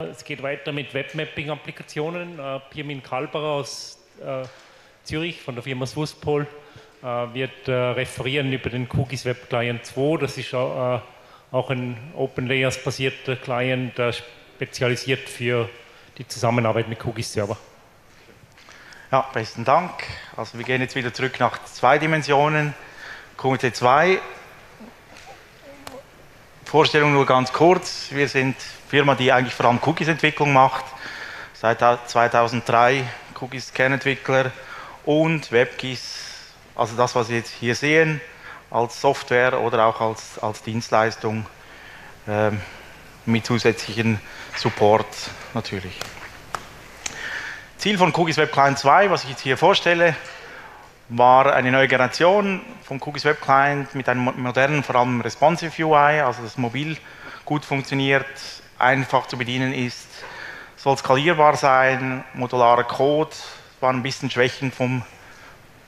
Es geht weiter mit Webmapping-Applikationen. Äh, Pirmin Kalberer aus äh, Zürich von der Firma Swusspol äh, wird referieren über den Cookies Web Client 2. Das ist auch ein OpenLayers basierter Client, spezialisiert für die Zusammenarbeit mit Cookies Server. Ja, besten Dank. Also wir gehen jetzt wieder zurück nach zwei Dimensionen. Qt 2. Vorstellung nur ganz kurz. Wir sind Firma, die eigentlich vor allem Cookies-Entwicklung macht. Seit 2003 Cookies-Kernentwickler und WebGIS, also das, was Sie jetzt hier sehen, als Software oder auch als, als Dienstleistung äh, mit zusätzlichen Support natürlich. Ziel von Cookies Web Client 2, was ich jetzt hier vorstelle, war eine neue Generation von Cookies Web Client mit einem modernen, vor allem responsive UI, also das mobil gut funktioniert, einfach zu bedienen ist, soll skalierbar sein, modularer Code, waren ein bisschen Schwächen vom,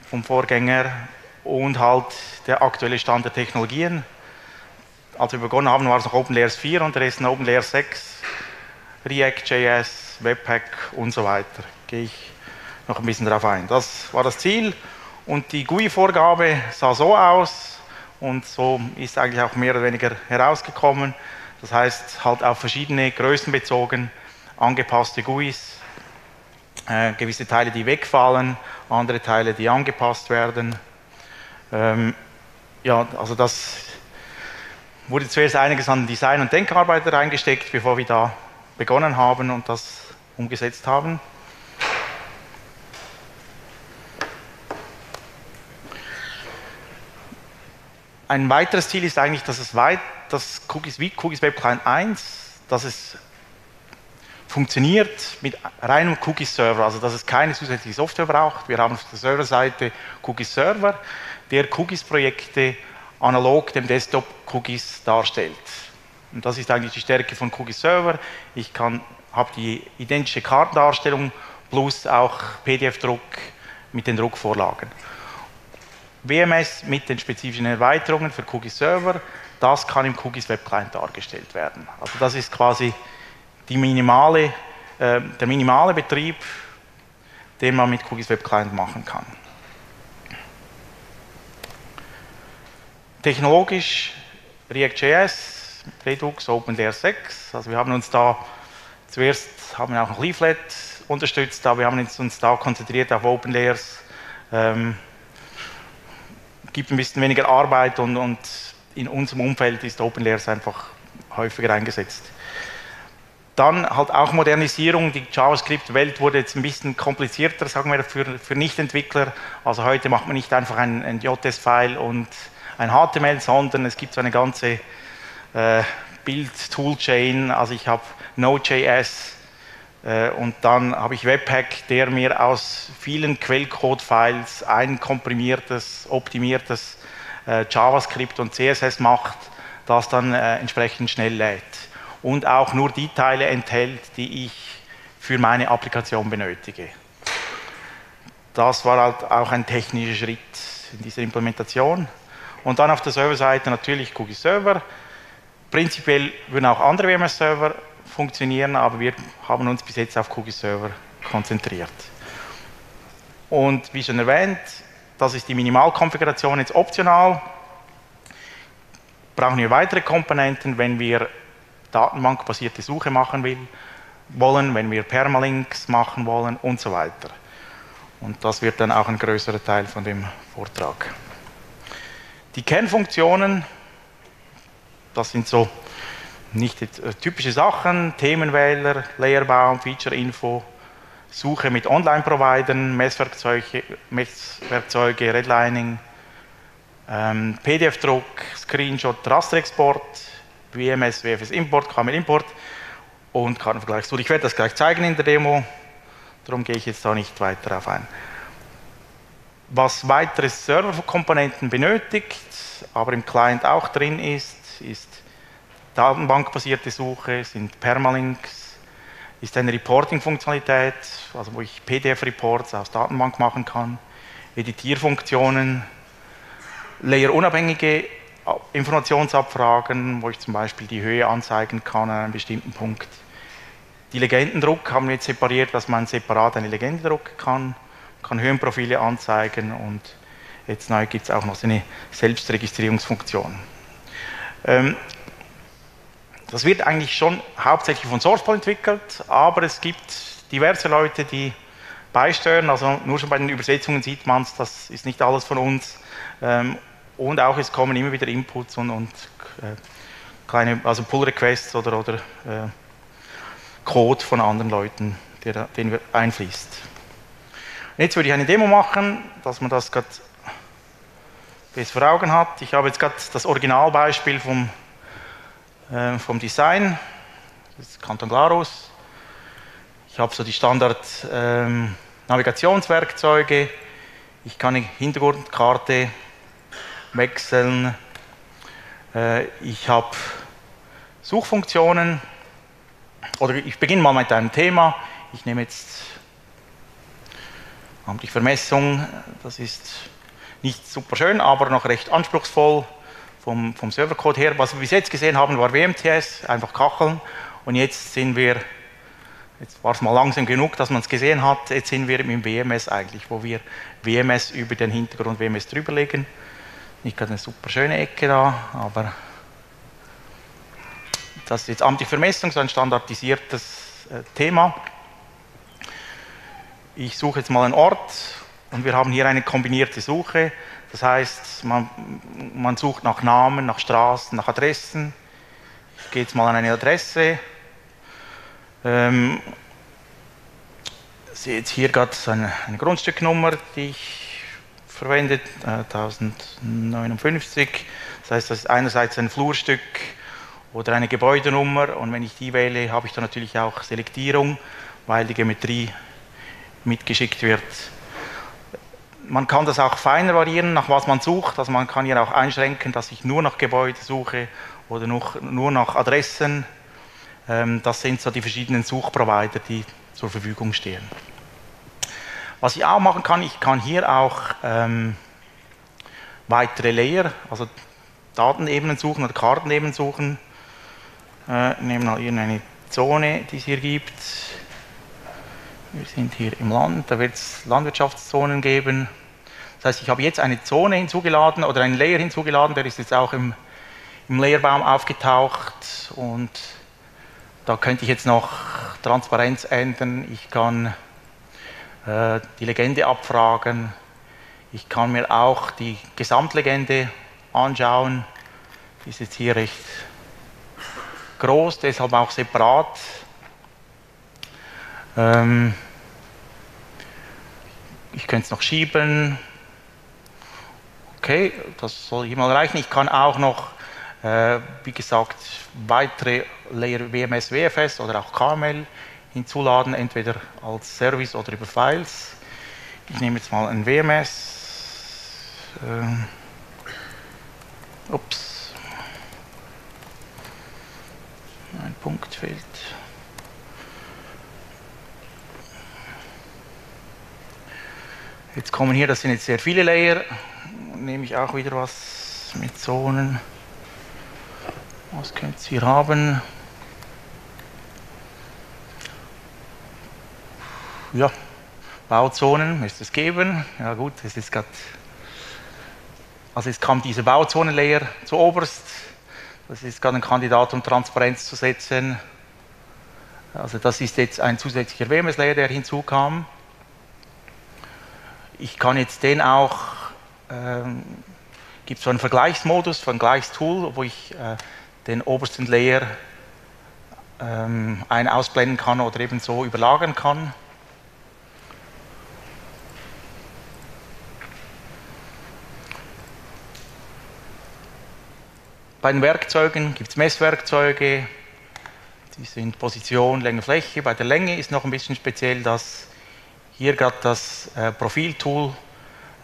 vom Vorgänger und halt der aktuelle Stand der Technologien. Als wir begonnen haben, war es noch OpenLayers 4 und der ist OpenLayers 6, React.js, Webpack und so weiter. Gehe ich noch ein bisschen darauf ein. Das war das Ziel und die GUI-Vorgabe sah so aus und so ist eigentlich auch mehr oder weniger herausgekommen. Das heißt, halt auf verschiedene Größen bezogen, angepasste GUIs, äh, gewisse Teile, die wegfallen, andere Teile, die angepasst werden. Ähm, ja, also das wurde zuerst einiges an Design- und Denkarbeit reingesteckt, bevor wir da begonnen haben und das umgesetzt haben. Ein weiteres Ziel ist eigentlich, dass es weit, dass Cookies Cookies Web Client 1, dass es funktioniert mit reinem Cookies Server, also dass es keine zusätzliche Software braucht. Wir haben auf der Serverseite Cookies Server, der Cookies Projekte analog dem Desktop Cookies darstellt. Und das ist eigentlich die Stärke von Cookies Server. Ich habe die identische Kartendarstellung plus auch PDF-Druck mit den Druckvorlagen. WMS mit den spezifischen Erweiterungen für Cookies Server, das kann im Cookies Web Client dargestellt werden. Also das ist quasi minimale, äh, der minimale Betrieb, den man mit Cookies Web Client machen kann. Technologisch React.js, Redux, OpenLayers 6. Also wir haben uns da zuerst haben wir auch Leaflet unterstützt, aber wir haben uns da konzentriert auf OpenLayers. Ähm, gibt ein bisschen weniger Arbeit und, und in unserem Umfeld ist OpenLayers einfach häufiger eingesetzt. Dann halt auch Modernisierung. Die JavaScript-Welt wurde jetzt ein bisschen komplizierter, sagen wir, für, für Nicht-Entwickler. Also heute macht man nicht einfach ein, ein JS-File und ein HTML, sondern es gibt so eine ganze äh, Bild-Toolchain. Also ich habe Node.js, und dann habe ich Webpack, der mir aus vielen Quellcode-Files ein komprimiertes, optimiertes äh, JavaScript und CSS macht, das dann äh, entsprechend schnell lädt. Und auch nur die Teile enthält, die ich für meine Applikation benötige. Das war halt auch ein technischer Schritt in dieser Implementation. Und dann auf der Serverseite natürlich Cookie Server. Prinzipiell würden auch andere WMS-Server funktionieren, aber wir haben uns bis jetzt auf Cookie Server konzentriert. Und wie schon erwähnt, das ist die Minimalkonfiguration jetzt optional. Brauchen wir weitere Komponenten, wenn wir datenbankbasierte Suche machen will, wollen, wenn wir Permalinks machen wollen und so weiter. Und das wird dann auch ein größerer Teil von dem Vortrag. Die Kernfunktionen, das sind so nicht äh, typische Sachen, Themenwähler, Layerbaum, Feature-Info, Suche mit Online-Providern, Messwerkzeuge, Messwerkzeuge, Redlining, ähm, PDF-Druck, Screenshot, Rasterexport, WMS, WFS Import, KML Import und Kartenvergleichstool. Ich werde das gleich zeigen in der Demo, darum gehe ich jetzt da nicht weiter auf ein. Was weitere Serverkomponenten benötigt, aber im Client auch drin ist, ist Datenbankbasierte Suche, sind Permalinks, ist eine Reporting-Funktionalität, also wo ich PDF-Reports aus Datenbank machen kann, Editierfunktionen, layerunabhängige Informationsabfragen, wo ich zum Beispiel die Höhe anzeigen kann an einem bestimmten Punkt, Die Legendendruck haben wir jetzt separiert, dass man separat eine Legende drucken kann, kann Höhenprofile anzeigen und jetzt neu gibt es auch noch so eine Selbstregistrierungsfunktion. Ähm, das wird eigentlich schon hauptsächlich von SourcePool entwickelt, aber es gibt diverse Leute, die beisteuern. Also nur schon bei den Übersetzungen sieht man es, das ist nicht alles von uns. Ähm, und auch es kommen immer wieder Inputs und, und äh, kleine, also Pull Requests oder, oder äh, Code von anderen Leuten, der, den einfließt. Und jetzt würde ich eine Demo machen, dass man das gerade besser vor Augen hat. Ich habe jetzt gerade das Originalbeispiel vom, äh, vom Design, das ist Canton Glarus. Ich habe so die Standard ähm. Ich kann die Hintergrundkarte wechseln. Äh, ich habe Suchfunktionen. Oder ich beginne mal mit einem Thema. Ich nehme jetzt amtliche Vermessung. Das ist nicht super schön, aber noch recht anspruchsvoll vom, vom Servercode her. Was wir bis jetzt gesehen haben, war WMTS, einfach Kacheln. Und jetzt sind wir Jetzt war es mal langsam genug, dass man es gesehen hat. Jetzt sind wir im WMS eigentlich, wo wir WMS über den Hintergrund WMS drüberlegen. Nicht gerade eine super schöne Ecke da, aber das ist jetzt amtliche Vermessung, so ein standardisiertes äh, Thema. Ich suche jetzt mal einen Ort und wir haben hier eine kombinierte Suche. Das heißt, man, man sucht nach Namen, nach Straßen, nach Adressen. Ich gehe jetzt mal an eine Adresse ähm, sehe jetzt hier gerade eine, eine, Grundstücknummer, die ich verwende, äh, 1059. Das heißt, das ist einerseits ein Flurstück oder eine Gebäudenummer und wenn ich die wähle, habe ich dann natürlich auch Selektierung, weil die Geometrie mitgeschickt wird. Man kann das auch feiner variieren, nach was man sucht. Also man kann hier auch einschränken, dass ich nur nach Gebäude suche oder nur, nach Adressen ähm, das sind so die verschiedenen Suchprovider, die zur Verfügung stehen. Was ich auch machen kann, ich kann hier auch ähm, weitere Layer, also Datenebenen suchen oder Kartenebenen suchen. Äh, nehmen mal irgendeine Zone, die es hier gibt. Wir sind hier im Land, da wird es Landwirtschaftszonen geben. Das heißt, ich habe jetzt eine Zone hinzugeladen oder einen Layer hinzugeladen, der ist jetzt auch im, im Layerbaum aufgetaucht und da könnte ich jetzt noch Transparenz ändern, ich kann äh, die Legende abfragen, ich kann mir auch die Gesamtlegende anschauen, die ist jetzt hier recht groß, deshalb auch separat. Ähm, ich könnte es noch schieben. Okay, das soll hier mal reichen. Ich kann auch noch äh, wie gesagt, weitere Layer WMS, WFS oder auch KML hinzuladen, entweder als Service oder über Files. Ich nehme jetzt mal ein WMS. Ähm, ups. Ein Punkt fehlt. Jetzt kommen hier, das sind jetzt sehr viele Layer. Nehme ich auch wieder was mit Zonen. Was könnt ihr haben? Ja, Bauzonen müsste es geben. Ja gut, es ist gerade. Also es kam diese Bauzonenlayer zu oberst. Das ist gerade ein Kandidat, um Transparenz zu setzen. Also das ist jetzt ein zusätzlicher WMS-Layer, der hinzukam. Ich kann jetzt den auch, gibt es so einen Vergleichsmodus, Vergleichstool, wo ich äh, den obersten Layer ähm, ein ausblenden kann oder eben so überlagern kann. Bei den Werkzeugen gibt es Messwerkzeuge, die sind Position, Länge, Fläche. Bei der Länge ist noch ein bisschen speziell, dass hier gerade das äh, Profiltool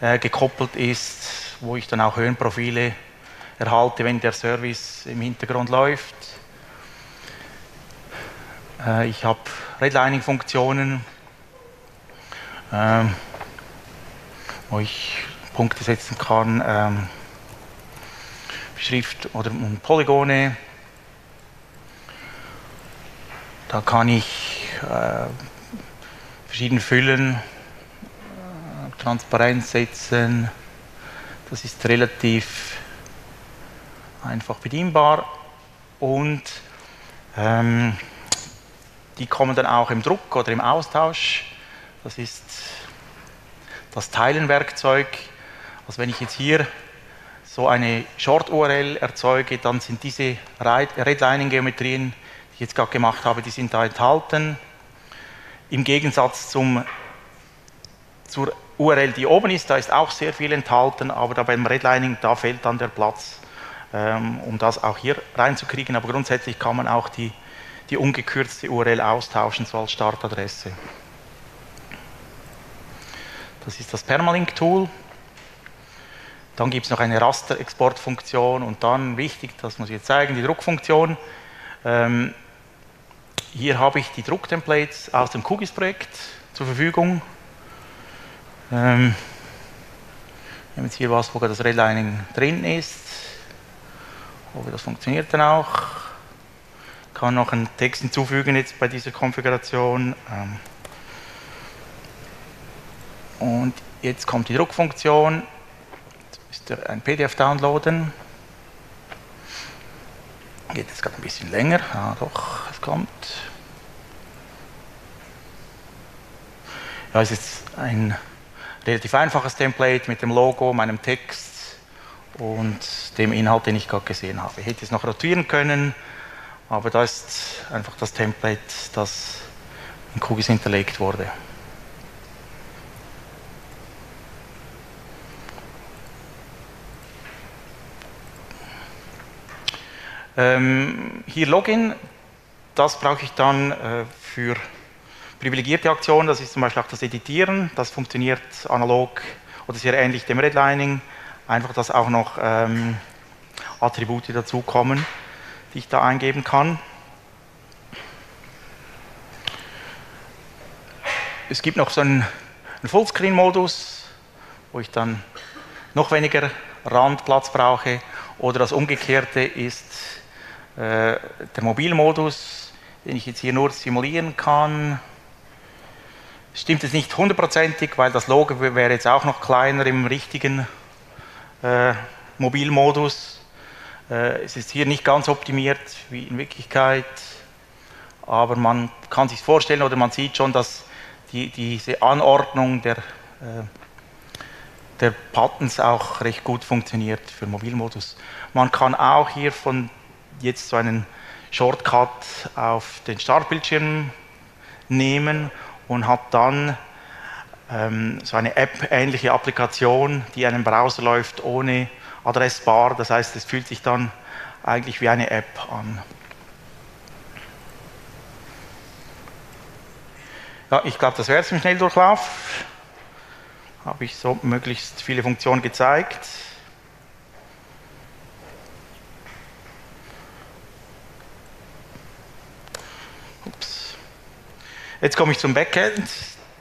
äh, gekoppelt ist, wo ich dann auch Höhenprofile erhalte, wenn der Service im Hintergrund läuft. Äh, ich habe Redlining-Funktionen, ähm, wo ich Punkte setzen kann, ähm, Schrift oder Polygone. Da kann ich äh, verschieden füllen, Transparenz setzen. Das ist relativ einfach bedienbar und ähm, die kommen dann auch im Druck oder im Austausch. Das ist das Teilenwerkzeug. Also wenn ich jetzt hier so eine Short-URL erzeuge, dann sind diese Redlining-Geometrien, die ich jetzt gerade gemacht habe, die sind da enthalten. Im Gegensatz zum, zur URL, die oben ist, da ist auch sehr viel enthalten, aber da beim Redlining, da fehlt dann der Platz, ähm, um das auch hier reinzukriegen. Aber grundsätzlich kann man auch die, die ungekürzte URL austauschen, so als Startadresse. Das ist das Permalink-Tool. Dann gibt es noch eine Raster-Exportfunktion und dann wichtig, das muss ich jetzt zeigen, die Druckfunktion. Ähm, hier habe ich die Drucktemplates aus dem QGIS-Projekt zur Verfügung. Ähm, wir haben jetzt hier was, wo das Redlining drin ist. Hoffe, das funktioniert dann auch. Ich kann noch einen Text hinzufügen jetzt bei dieser Konfiguration. Ähm, und jetzt kommt die Druckfunktion ist ein PDF downloaden. Geht jetzt gerade ein bisschen länger. Ah, doch, es kommt. Ja, es ist ein relativ einfaches Template mit dem Logo, meinem Text und dem Inhalt, den ich gerade gesehen habe. Ich hätte es noch rotieren können, aber da ist einfach das Template, das in QGIS hinterlegt wurde. Ähm, hier Login, das brauche ich dann äh, für privilegierte Aktionen, das ist zum Beispiel auch das Editieren, das funktioniert analog oder sehr ähnlich dem Redlining, einfach, dass auch noch ähm, Attribute dazukommen, die ich da eingeben kann. Es gibt noch so einen, einen Fullscreen-Modus, wo ich dann noch weniger Randplatz brauche. Oder das Umgekehrte ist äh, der Mobilmodus, den ich jetzt hier nur simulieren kann, stimmt es nicht hundertprozentig, weil das Logo wäre jetzt auch noch kleiner im richtigen äh, Mobilmodus. Äh, es ist hier nicht ganz optimiert wie in Wirklichkeit, aber man kann sich vorstellen oder man sieht schon, dass die, diese Anordnung der, äh, der Buttons auch recht gut funktioniert für Mobilmodus. Man kann auch hier von jetzt so einen Shortcut auf den Startbildschirm nehmen und hat dann ähm, so eine App-ähnliche Applikation, die einem Browser läuft ohne Adressbar. Das heißt, es fühlt sich dann eigentlich wie eine App an. Ja, ich glaube, das wäre es im Schnelldurchlauf. Habe ich so möglichst viele Funktionen gezeigt. Jetzt komme ich zum Backend.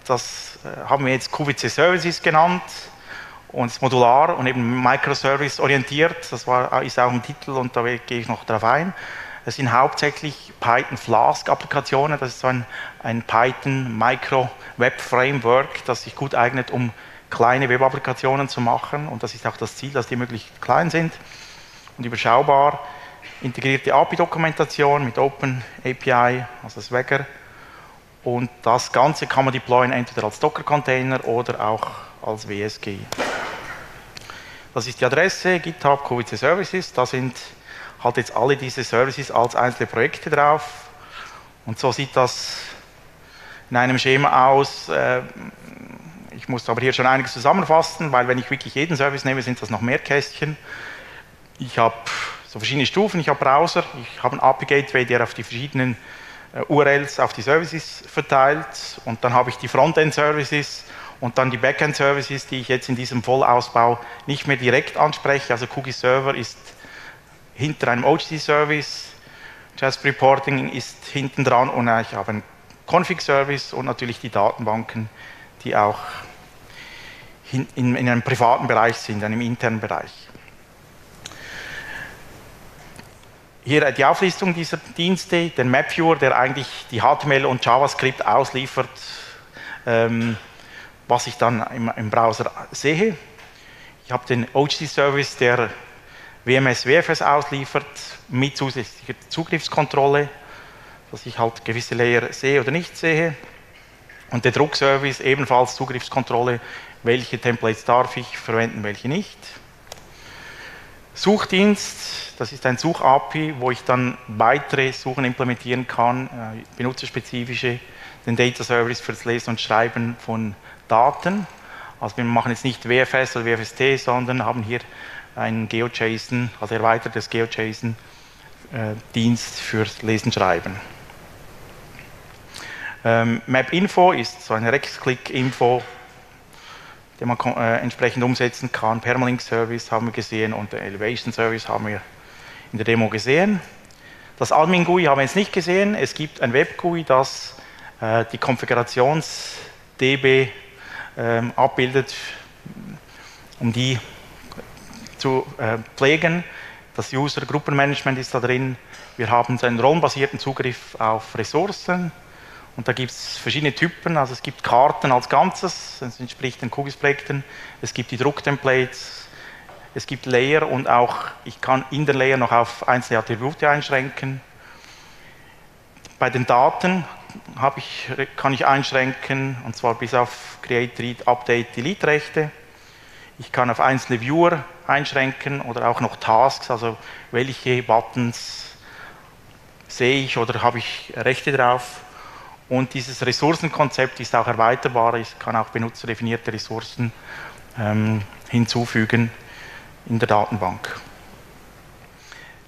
Das äh, haben wir jetzt QVC Services genannt und ist modular und eben Microservice orientiert. Das war, ist auch ein Titel und da gehe ich noch darauf ein. Es sind hauptsächlich Python Flask Applikationen. Das ist so ein, ein Python Micro Web Framework, das sich gut eignet, um kleine Web-Applikationen zu machen. Und das ist auch das Ziel, dass die möglichst klein sind und überschaubar. Integrierte API-Dokumentation mit Open API, also Swagger und das Ganze kann man deployen entweder als Docker-Container oder auch als WSG. Das ist die Adresse GitHub QVC Services. Da sind halt jetzt alle diese Services als einzelne Projekte drauf. Und so sieht das in einem Schema aus. Äh, ich muss aber hier schon einiges zusammenfassen, weil wenn ich wirklich jeden Service nehme, sind das noch mehr Kästchen. Ich habe so verschiedene Stufen. Ich habe Browser, ich habe einen API-Gateway, der auf die verschiedenen URLs auf die Services verteilt und dann habe ich die Frontend-Services und dann die Backend-Services, die ich jetzt in diesem Vollausbau nicht mehr direkt anspreche. Also QGIS Server ist hinter einem OGC-Service, Jasp Reporting ist hinten dran und ich habe einen Config-Service und natürlich die Datenbanken, die auch in einem privaten Bereich sind, einem internen Bereich. Hier die Auflistung dieser Dienste, der MapViewer, der eigentlich die HTML und JavaScript ausliefert, ähm, was ich dann im, im, Browser sehe. Ich habe den OGC-Service, der WMS, WFS ausliefert, mit zusätzlicher Zugriffskontrolle, dass ich halt gewisse Layer sehe oder nicht sehe. Und der Druckservice ebenfalls Zugriffskontrolle, welche Templates darf ich verwenden, welche nicht. Suchdienst, das ist ein Such-API, wo ich dann weitere Suchen implementieren kann, äh, benutzerspezifische, den Data Service für das Lesen und Schreiben von Daten. Also wir machen jetzt nicht WFS oder WFST, sondern haben hier einen GeoJSON, also erweitertes GeoJSON-Dienst äh, fürs Lesen und Schreiben. Ähm, MapInfo ist so eine Rechtsklick-Info den man äh, entsprechend umsetzen kann. Permalink Service haben wir gesehen und der Elevation Service haben wir in der Demo gesehen. Das Admin GUI haben wir jetzt nicht gesehen. Es gibt ein Web GUI, das äh, die Konfigurations-DB äh, abbildet, um die zu äh, pflegen. Das User-Gruppenmanagement ist da drin. Wir haben einen rollenbasierten Zugriff auf Ressourcen. Und da gibt es verschiedene Typen, also es gibt Karten als Ganzes, das entspricht den QGIS-Projekten, es gibt die Drucktemplates, es gibt Layer und auch, ich kann in der Layer noch auf einzelne Attribute einschränken. Bei den Daten ich, kann ich einschränken, und zwar bis auf Create, Read, Update, Delete Rechte. Ich kann auf einzelne Viewer einschränken oder auch noch Tasks, also welche Buttons sehe ich oder habe ich Rechte drauf. Und dieses Ressourcenkonzept ist auch erweiterbar, ich kann auch benutzerdefinierte Ressourcen ähm, hinzufügen in der Datenbank.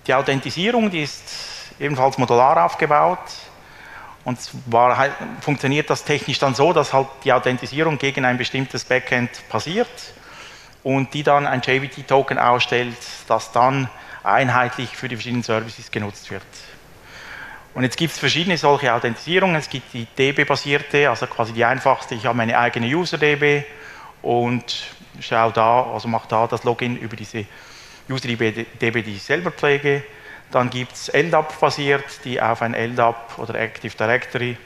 Die Authentisierung die ist ebenfalls modular aufgebaut. Und zwar funktioniert das technisch dann so, dass halt die Authentisierung gegen ein bestimmtes Backend passiert und die dann ein JVT-Token ausstellt, das dann einheitlich für die verschiedenen Services genutzt wird. Und jetzt gibt es verschiedene solche Authentisierungen. Es gibt die DB-basierte, also quasi die einfachste. Ich habe meine eigene User-DB und schaue da, also mache da das Login über diese User-DB, die ich selber pflege. Dann gibt es LDAP-basiert, die auf ein LDAP oder Active Directory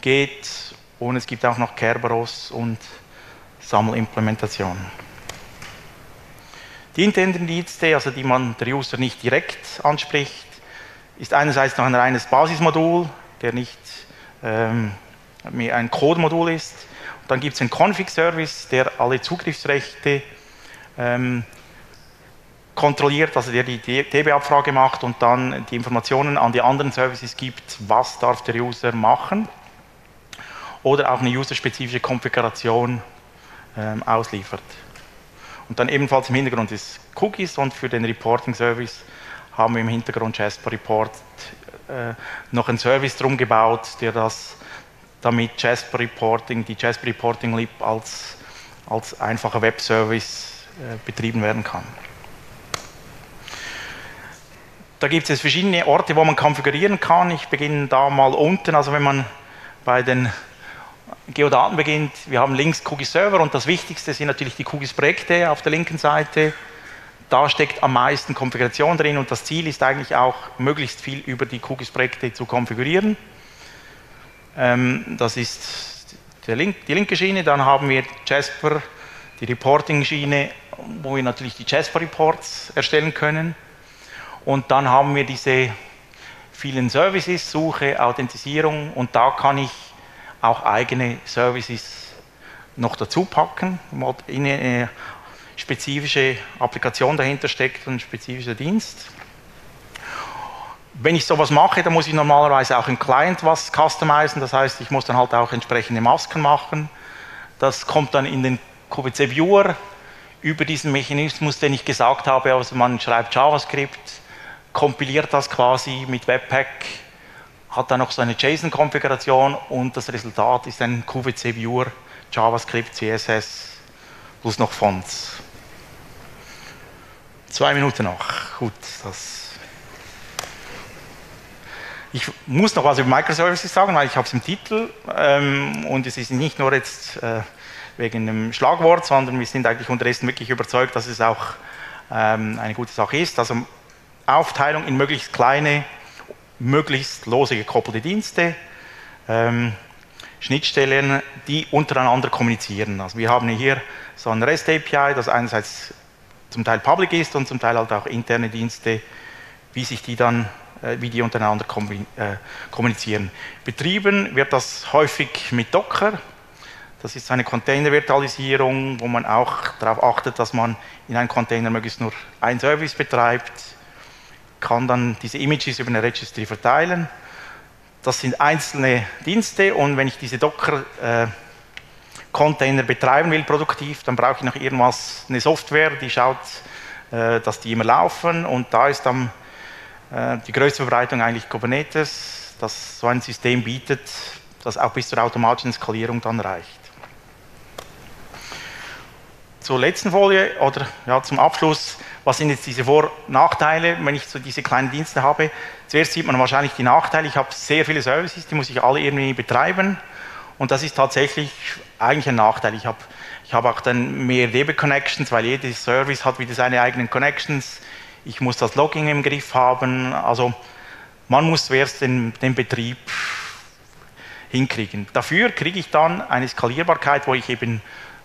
geht. Und es gibt auch noch Kerberos und Sammelimplementationen. Die internen Dienste, also die man der User nicht direkt anspricht, ist einerseits noch ein reines Basismodul, der nicht ähm, mehr ein Code-Modul ist. Und dann gibt es einen Config-Service, der alle Zugriffsrechte ähm, kontrolliert, also der die DB-Abfrage macht und dann die Informationen an die anderen Services gibt, was darf der User machen. Oder auch eine userspezifische Konfiguration ähm, ausliefert. Und dann ebenfalls im Hintergrund ist Cookies und für den Reporting-Service haben wir im Hintergrund Jasper Report äh, noch einen Service drum gebaut, der das damit Jasper Reporting, die Jasper Reporting Lib als, als einfacher Webservice äh, betrieben werden kann. Da gibt es verschiedene Orte, wo man konfigurieren kann. Ich beginne da mal unten, also wenn man bei den Geodaten beginnt, wir haben links QGIS Server und das Wichtigste sind natürlich die QGIS Projekte auf der linken Seite da steckt am meisten Konfiguration drin und das Ziel ist eigentlich auch, möglichst viel über die QGIS-Projekte zu konfigurieren. Ähm, das ist Link, die linke Schiene, dann haben wir Jasper, die Reporting-Schiene, wo wir natürlich die Jasper-Reports erstellen können. Und dann haben wir diese vielen Services, Suche, Authentisierung und da kann ich auch eigene Services noch dazu packen. Spezifische Applikation dahinter steckt und ein spezifischer Dienst. Wenn ich sowas mache, dann muss ich normalerweise auch im Client was customizen, das heißt, ich muss dann halt auch entsprechende Masken machen. Das kommt dann in den QVC Viewer über diesen Mechanismus, den ich gesagt habe, also man schreibt JavaScript, kompiliert das quasi mit Webpack, hat dann noch so eine JSON-Konfiguration und das Resultat ist ein QVC Viewer, JavaScript, CSS plus noch Fonts. Zwei Minuten noch. Gut, das. Ich muss noch was über Microservices sagen, weil ich habe es im Titel ähm, und es ist nicht nur jetzt äh, wegen dem Schlagwort, sondern wir sind eigentlich unterdessen wirklich überzeugt, dass es auch ähm, eine gute Sache ist. Also Aufteilung in möglichst kleine, möglichst lose gekoppelte Dienste, ähm, Schnittstellen, die untereinander kommunizieren. Also wir haben hier so ein REST API, das einerseits zum Teil public ist und zum Teil halt auch interne Dienste, wie sich die dann, äh, wie die untereinander äh, kommunizieren. Betrieben wird das häufig mit Docker. Das ist eine Container-Virtualisierung, wo man auch darauf achtet, dass man in einem Container möglichst nur ein Service betreibt, kann dann diese Images über eine Registry verteilen. Das sind einzelne Dienste und wenn ich diese Docker äh, Container betreiben will, produktiv, dann brauche ich noch irgendwas, eine Software, die schaut, äh, dass die immer laufen und da ist dann äh, die größte Verbreitung eigentlich Kubernetes, das so ein System bietet, das auch bis zur automatischen Skalierung dann reicht. Zur letzten Folie oder ja, zum Abschluss, was sind jetzt diese Vor- und Nachteile, wenn ich so diese kleinen Dienste habe? Zuerst sieht man wahrscheinlich die Nachteile, ich habe sehr viele Services, die muss ich alle irgendwie betreiben und das ist tatsächlich eigentlich ein Nachteil. Ich habe ich hab auch dann mehr DB-Connections, weil jedes Service hat wieder seine eigenen Connections. Ich muss das Logging im Griff haben. Also man muss zuerst den, den Betrieb hinkriegen. Dafür kriege ich dann eine Skalierbarkeit, wo ich eben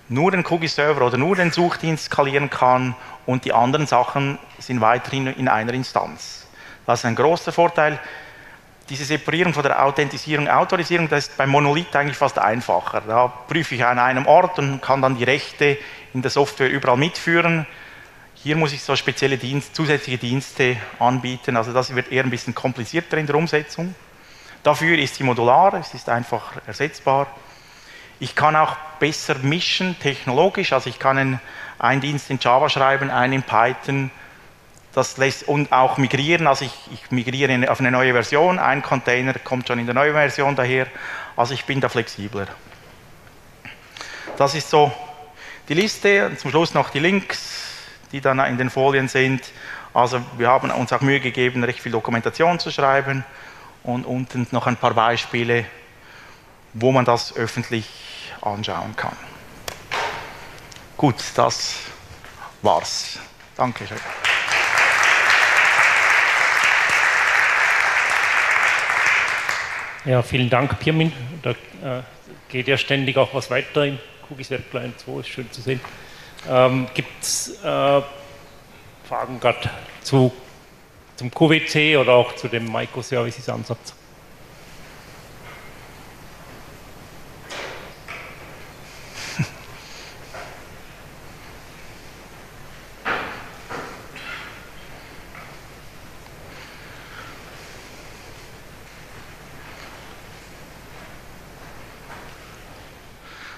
nur den Cookie-Server oder nur den Suchdienst skalieren kann und die anderen Sachen sind weiterhin in einer Instanz. Das ist ein großer Vorteil diese Separierung von der Authentisierung, Autorisierung, das ist beim Monolith eigentlich fast einfacher. Da prüfe ich an einem Ort und kann dann die Rechte in der Software überall mitführen. Hier muss ich so spezielle Dienst, zusätzliche Dienste anbieten, also das wird eher ein bisschen komplizierter in der Umsetzung. Dafür ist sie modular, es ist einfach ersetzbar. Ich kann auch besser mischen technologisch, also ich kann einen Dienst in Java schreiben, einen in Python, das lässt, und auch migrieren, also ich, ich migriere auf eine neue Version, ein Container kommt schon in der neuen Version daher, also ich bin da flexibler. Das ist so die Liste und zum Schluss noch die Links, die dann in den Folien sind. Also wir haben uns auch Mühe gegeben, recht viel Dokumentation zu schreiben und unten noch ein paar Beispiele, wo man das öffentlich anschauen kann. Gut, das war's. Dankeschön. Ja, vielen Dank, Pirmin. Da äh, geht ja ständig auch was weiter im Cookies Web Client 2, ist schön zu sehen. Ähm, Gibt es äh, Fragen gerade zu, zum QWC oder auch zu dem Microservices-Ansatz?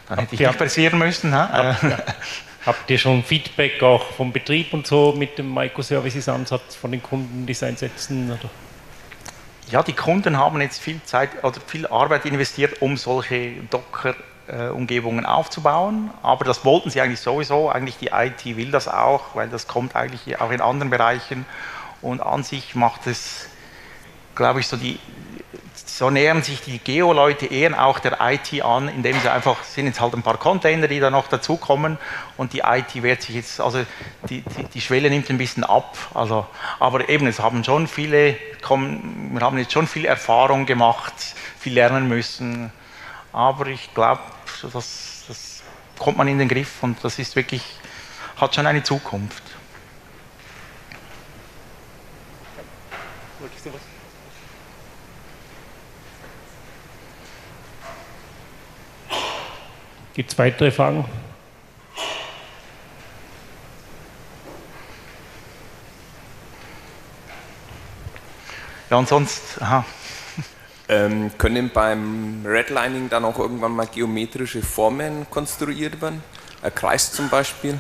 Dann hätte ich nicht passieren müssen. Habt, ja. habt ihr schon Feedback auch vom Betrieb und so mit dem Microservices-Ansatz von den Kunden, die es einsetzen? Oder? Ja, die Kunden haben jetzt viel Zeit oder viel Arbeit investiert, um solche Docker-Umgebungen aufzubauen. Aber das wollten sie eigentlich sowieso. Eigentlich die IT will das auch, weil das kommt eigentlich auch in anderen Bereichen. Und an sich macht es, glaube ich, so die, so nähern sich die Geo-Leute eher auch der IT an, indem sie einfach, sind jetzt halt ein paar Container, die da noch dazukommen und die IT wird sich jetzt, also die, die, die, Schwelle nimmt ein bisschen ab, also, aber eben, es haben schon viele, kommen, wir haben jetzt schon viel Erfahrung gemacht, viel lernen müssen, aber ich glaube, das, das kommt man in den Griff und das ist wirklich, hat schon eine Zukunft. Wolltest du was? Gibt es weitere Fragen? Ja, und sonst, aha. Ähm, können beim Redlining dann auch irgendwann mal geometrische Formen konstruiert werden? Ein Kreis zum Beispiel?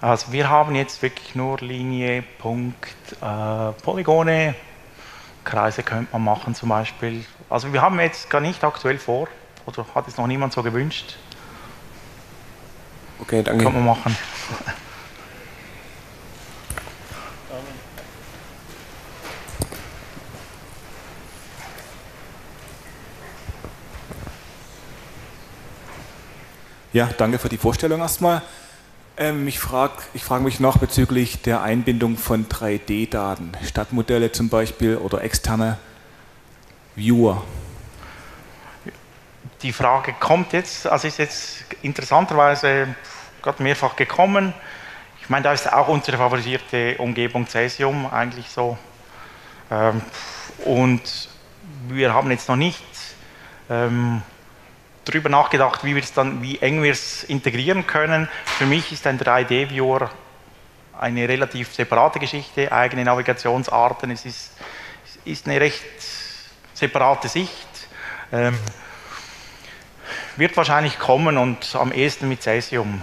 Also wir haben jetzt wirklich nur Linie, Punkt, äh, Polygone, Kreise könnte man machen zum Beispiel. Also wir haben jetzt gar nicht aktuell vor, oder hat es noch niemand so gewünscht? Okay, danke. Kann man machen. Ja, danke für die Vorstellung erstmal. Ähm, ich frage ich frag mich noch bezüglich der Einbindung von 3D-Daten, Stadtmodelle zum Beispiel oder externe Viewer. Die Frage kommt jetzt, also ist jetzt interessanterweise gerade mehrfach gekommen. Ich meine, da ist auch unsere favorisierte Umgebung Cäsium eigentlich so. Ähm, und wir haben jetzt noch nicht ähm, darüber nachgedacht, wie, wir es dann, wie eng wir es integrieren können. Für mich ist ein 3D-Viewer eine relativ separate Geschichte, eigene Navigationsarten. Es ist, ist eine recht separate Sicht. Ähm, wird wahrscheinlich kommen und am ehesten mit Cäsium.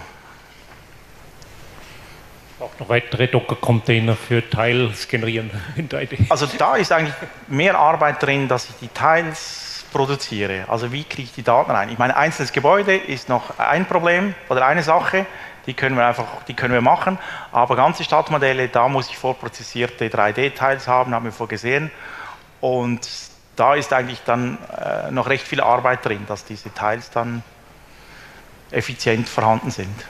Auch noch weitere Docker-Container für Teils generieren in 3D. Also da ist eigentlich mehr Arbeit drin, dass ich die Teils produziere. Also wie kriege ich die Daten rein? Ich meine, einzelnes Gebäude ist noch ein Problem oder eine Sache, die können wir einfach, die können wir machen, aber ganze Stadtmodelle, da muss ich vorprozessierte 3D-Teils haben, haben wir vorgesehen und da ist eigentlich dann äh, noch recht viel Arbeit drin, dass diese Teils dann effizient vorhanden sind.